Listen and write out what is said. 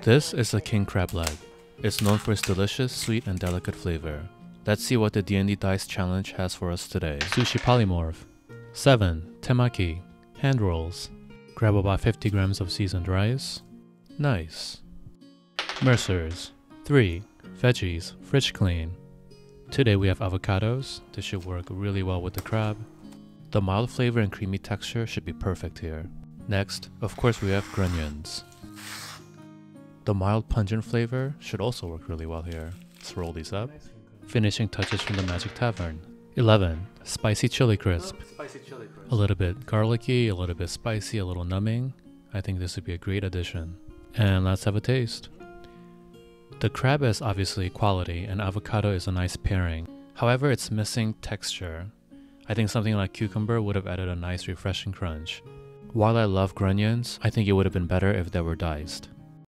This is a king crab leg. It's known for its delicious, sweet, and delicate flavor. Let's see what the D&D Dice Challenge has for us today. Sushi Polymorph 7. Temaki Hand rolls. Grab about 50 grams of seasoned rice. Nice. Mercer's 3. Veggies, fridge clean. Today we have avocados. This should work really well with the crab. The mild flavor and creamy texture should be perfect here. Next, of course we have grunions. The mild pungent flavor should also work really well here. Let's roll these up. Finishing touches from the Magic Tavern. 11. Spicy chili crisp. A little bit garlicky, a little bit spicy, a little numbing. I think this would be a great addition. And let's have a taste. The crab is obviously quality and avocado is a nice pairing. However, it's missing texture. I think something like cucumber would have added a nice refreshing crunch. While I love grunions, I think it would have been better if they were diced.